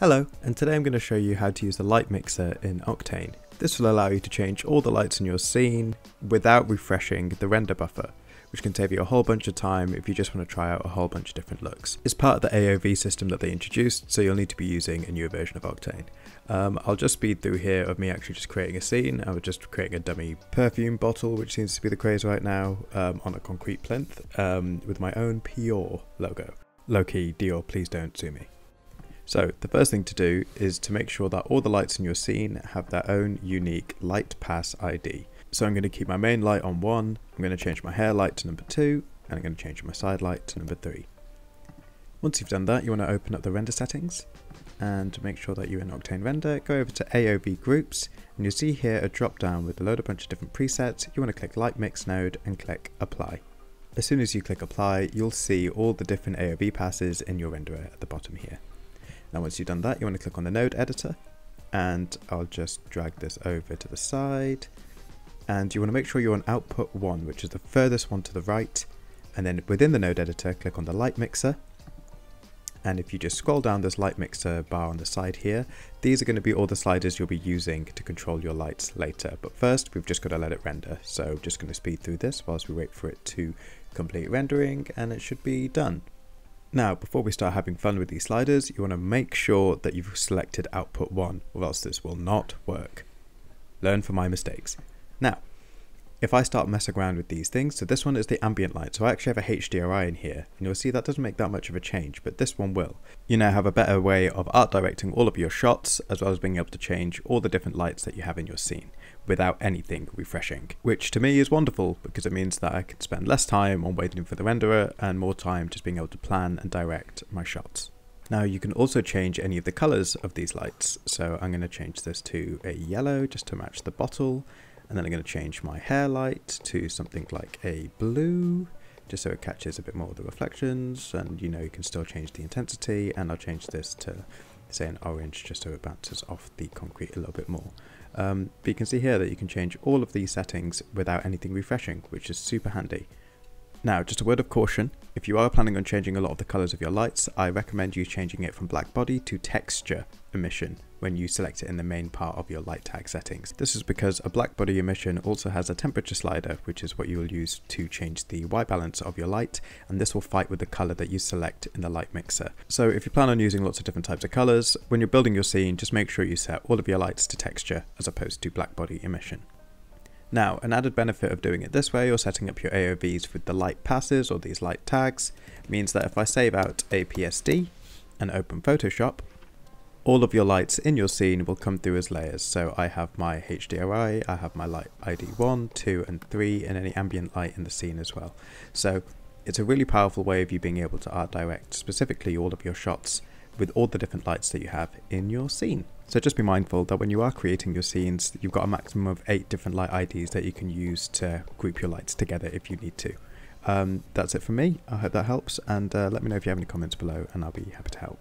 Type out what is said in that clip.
Hello, and today I'm going to show you how to use the light mixer in Octane. This will allow you to change all the lights in your scene without refreshing the render buffer, which can save you a whole bunch of time if you just want to try out a whole bunch of different looks. It's part of the AOV system that they introduced, so you'll need to be using a newer version of Octane. Um, I'll just speed through here of me actually just creating a scene. I was just creating a dummy perfume bottle, which seems to be the craze right now, um, on a concrete plinth um, with my own Pure logo. Low-key, Dior, please don't sue me. So the first thing to do is to make sure that all the lights in your scene have their own unique light pass ID. So I'm going to keep my main light on 1, I'm going to change my hair light to number 2, and I'm going to change my side light to number 3. Once you've done that, you want to open up the render settings, and to make sure that you're in Octane Render, go over to AOV Groups, and you'll see here a drop down with a load of bunch of different presets. You want to click Light Mix node and click Apply. As soon as you click Apply, you'll see all the different AOV passes in your renderer at the bottom here. Now once you've done that, you want to click on the node editor and I'll just drag this over to the side. And you want to make sure you're on output 1 which is the furthest one to the right. And then within the node editor click on the light mixer. And if you just scroll down this light mixer bar on the side here these are going to be all the sliders you'll be using to control your lights later. But first we've just got to let it render. So just going to speed through this whilst we wait for it to complete rendering and it should be done now, before we start having fun with these sliders, you want to make sure that you've selected output 1, or else this will not work. Learn from my mistakes. Now, if I start messing around with these things, so this one is the ambient light, so I actually have a HDRI in here, and you'll see that doesn't make that much of a change, but this one will. You now have a better way of art directing all of your shots, as well as being able to change all the different lights that you have in your scene, without anything refreshing, which to me is wonderful, because it means that I can spend less time on waiting for the renderer, and more time just being able to plan and direct my shots. Now you can also change any of the colours of these lights, so I'm going to change this to a yellow just to match the bottle, and then I'm going to change my hair light to something like a blue, just so it catches a bit more of the reflections, and you know you can still change the intensity, and I'll change this to say an orange just so it bounces off the concrete a little bit more. Um, but you can see here that you can change all of these settings without anything refreshing, which is super handy. Now, just a word of caution, if you are planning on changing a lot of the colours of your lights, I recommend you changing it from black body to texture emission when you select it in the main part of your light tag settings. This is because a black body emission also has a temperature slider, which is what you will use to change the white balance of your light, and this will fight with the colour that you select in the light mixer. So if you plan on using lots of different types of colours, when you're building your scene, just make sure you set all of your lights to texture as opposed to black body emission. Now, an added benefit of doing it this way or setting up your AOVs with the light passes or these light tags means that if I save out a PSD and open Photoshop, all of your lights in your scene will come through as layers. So I have my HDRI, I have my light ID 1, 2 and 3 and any ambient light in the scene as well. So it's a really powerful way of you being able to art direct specifically all of your shots with all the different lights that you have in your scene. So just be mindful that when you are creating your scenes, you've got a maximum of eight different light IDs that you can use to group your lights together if you need to. Um, that's it from me. I hope that helps and uh, let me know if you have any comments below and I'll be happy to help.